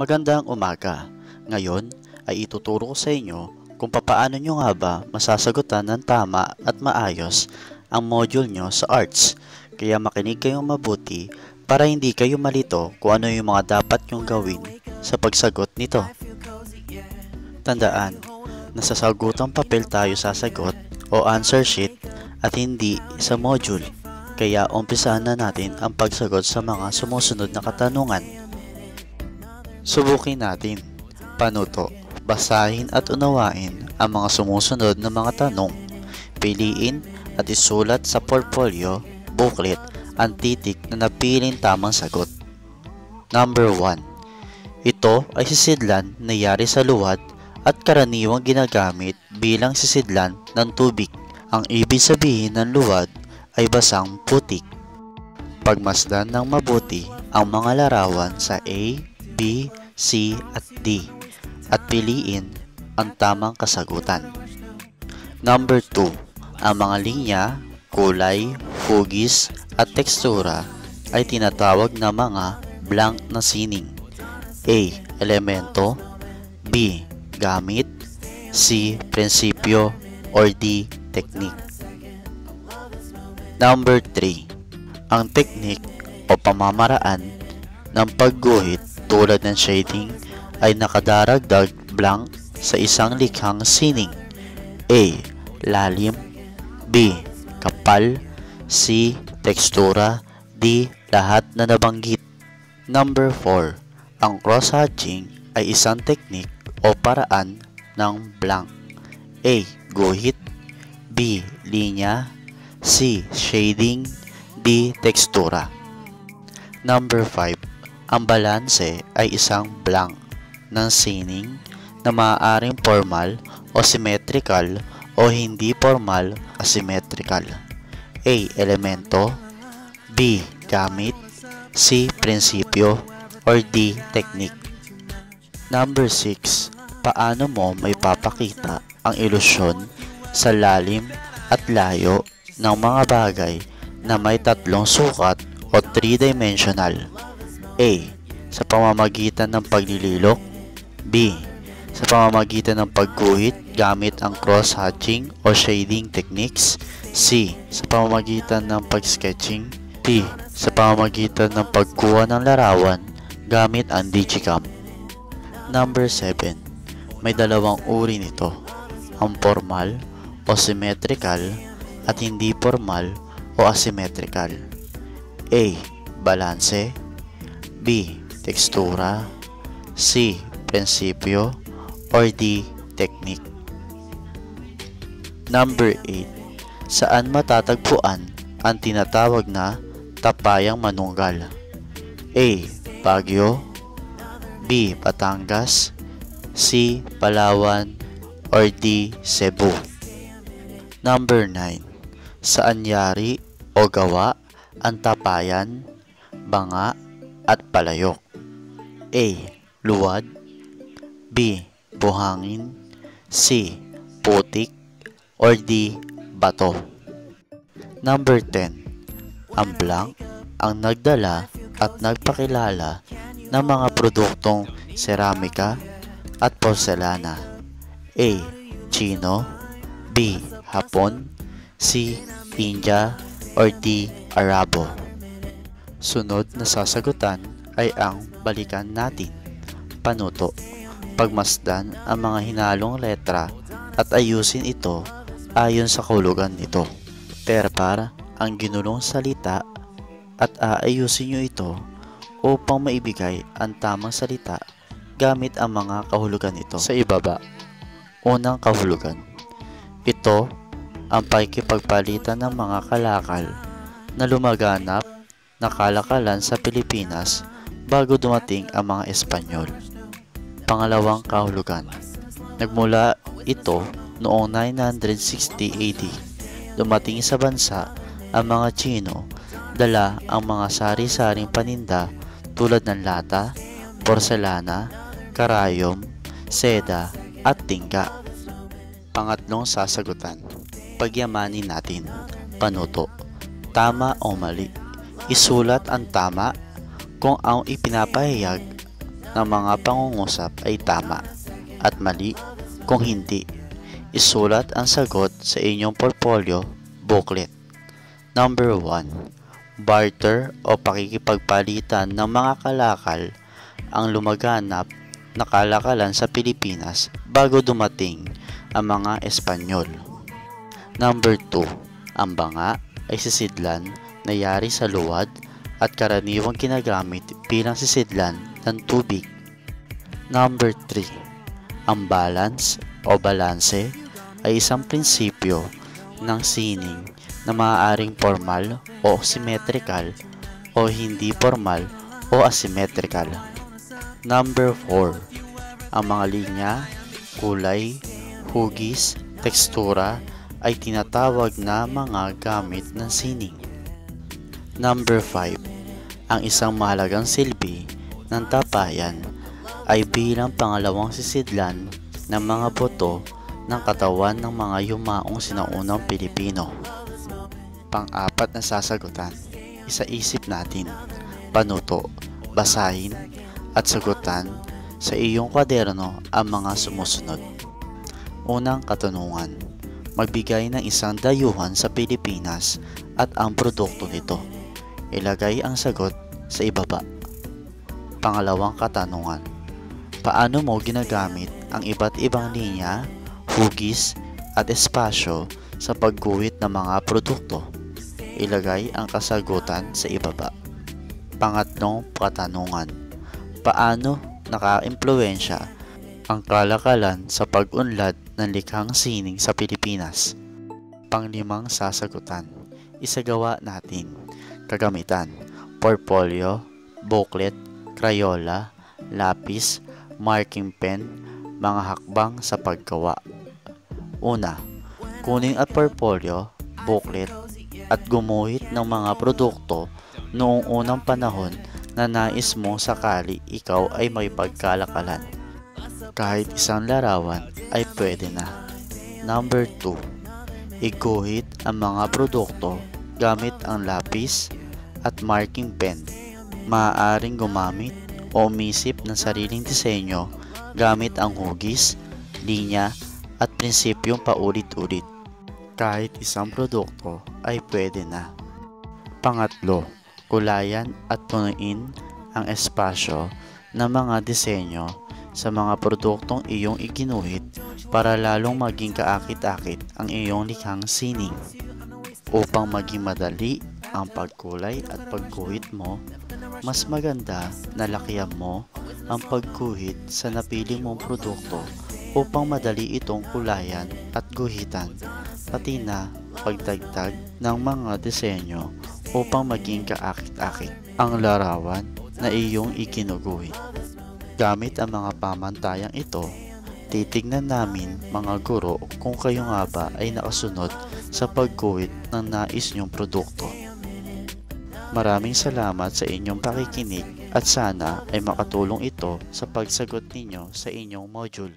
Magandang umaga. Ngayon ay ituturo ko sa inyo kung papaano nyo nga ba masasagutan ng tama at maayos ang module nyo sa arts. Kaya makinig kayong mabuti para hindi kayo malito kung ano yung mga dapat nyong gawin sa pagsagot nito. Tandaan, nasa sagutang papel tayo sasagot o answer sheet at hindi sa module. Kaya umpisahan na natin ang pagsagot sa mga sumusunod na katanungan. Subukin natin. Panuto. Basahin at unawain ang mga sumusunod na mga tanong. Piliin at isulat sa portfolio, booklet, ang titik na napiling tamang sagot. Number 1. Ito ay sisidlan na yari sa luwad at karaniwang ginagamit bilang sisidlan ng tubig. Ang ibig sabihin ng luwad ay basang putik. Pagmasdan ng mabuti ang mga larawan sa A, B, C at D at piliin ang tamang kasagutan. Number 2. Ang mga linya, kulay, hugis at tekstura ay tinatawag na mga blank na sining. A. Elemento B. Gamit C. Prinsipyo or D. Technique Number 3. Ang technique o pamamaraan ng pagguhit tulad ng shading ay nakadaragdag blank sa isang likhang sining. A. Lalim B. Kapal C. Tekstura D. Lahat na nabanggit. Number 4. Ang cross-hatching ay isang technique o paraan ng blank. A. Guhit B. Linya C. Shading D. Tekstura Number 5. Ang balanse ay isang blank ng sining na maaaring formal o symmetrical o hindi formal asymmetrical. A. Elemento B. Gamit C. Prinsipyo or D. Technique Number 6. Paano mo may papakita ang ilusyon sa lalim at layo ng mga bagay na may tatlong sukat o three-dimensional. A. Sa pamamagitan ng paglililok. B. Sa pamamagitan ng pagguhit gamit ang cross-hatching o shading techniques. C. Sa pamamagitan ng pag-sketching. D. Sa pamamagitan ng pagkuha ng larawan gamit ang digicam. Number 7. May dalawang uri nito. Ang formal o symmetrical at hindi formal o asymmetrical. A. Balanse B. Tekstura C. Prinsipyo or D. Technique Number 8. Saan matatagpuan ang tinatawag na tapayang manunggal? A. Baguio B. Batangas C. Palawan or D. Cebu Number 9 saan yari o gawa ang tapayan, banga at palayok. A. Luwad B. Buhangin C. Putik or D. Bato Number 10 Ang blank ang nagdala at nagpakilala ng mga produktong seramika at porselana A. Chino B. Hapon C. India or D. Arabo. Sunod na sasagutan ay ang balikan natin. Panuto. Pagmasdan ang mga hinalong letra at ayusin ito ayon sa kahulugan nito. Terpar ang ginulong salita at aayusin nyo ito upang maibigay ang tamang salita gamit ang mga kahulugan nito. Sa ibaba, unang kahulugan. Ito ang pakikipagpalitan ng mga kalakal na lumaganap na kalakalan sa Pilipinas bago dumating ang mga Espanyol. Pangalawang kahulugan. Nagmula ito noong 960 AD. Dumating sa bansa ang mga Chino, dala ang mga sari-saring paninda tulad ng lata, porselana, karayom, seda at tingga. Pangatlong sasagutan pagyamanin natin. Panuto. Tama o mali. Isulat ang tama kung ang ipinapahayag ng mga pangungusap ay tama at mali kung hindi. Isulat ang sagot sa inyong portfolio booklet. Number 1. Barter o pakikipagpalitan ng mga kalakal ang lumaganap na kalakalan sa Pilipinas bago dumating ang mga Espanyol. Number 2. Ang banga ay sisidlan na yari sa luwad at karaniwang ginagamit bilang sisidlan ng tubig. Number 3. Ang balance o balanse ay isang prinsipyo ng sining na maaaring formal o symmetrical o hindi formal o asymmetrical. Number 4. Ang mga linya, kulay, hugis, tekstura ay tinatawag na mga gamit ng sining. Number 5. Ang isang mahalagang silbi ng tapayan ay bilang pangalawang sisidlan ng mga boto ng katawan ng mga yumaong sinaunang Pilipino. Pang-apat na sasagutan, isa-isip natin, panuto, basahin, at sagutan sa iyong kwaderno ang mga sumusunod. Unang katanungan, magbigay ng isang dayuhan sa Pilipinas at ang produkto nito. Ilagay ang sagot sa ibaba. Pangalawang katanungan, paano mo ginagamit ang iba't ibang linya, hugis, at espasyo sa pagguhit ng mga produkto? Ilagay ang kasagutan sa ibaba. Pangatlong katanungan, paano naka-impluensya ang kalakalan sa pag-unlad ng likhang sining sa Pilipinas? Panglimang sasagutan, isagawa natin, kagamitan, portfolio, booklet, crayola, lapis, marking pen, mga hakbang sa paggawa. Una, kunin at portfolio, booklet, at gumuhit ng mga produkto noong unang panahon na nais mo sakali ikaw ay may pagkalakalan. Kahit isang larawan ay pwede na. Number 2. Iguhit ang mga produkto gamit ang lapis at marking pen. Maaaring gumamit o umisip ng sariling disenyo gamit ang hugis, linya at prinsipyong paulit-ulit. Kahit isang produkto ay pwede na. Pangatlo, kulayan at punuin ang espasyo ng mga disenyo sa mga produktong iyong iginuhit para lalong maging kaakit-akit ang iyong likhang sining. Upang maging madali ang pagkulay at pagguhit mo, mas maganda na lakihan mo ang pagguhit sa napili mong produkto upang madali itong kulayan at guhitan, pati na pagdagdag ng mga disenyo upang maging kaakit-akit ang larawan na iyong ikinuguhit. Gamit ang mga pamantayang ito, titignan namin mga guro kung kayo nga ba ay nakasunod sa pagguhit ng nais niyong produkto. Maraming salamat sa inyong pakikinig at sana ay makatulong ito sa pagsagot ninyo sa inyong module.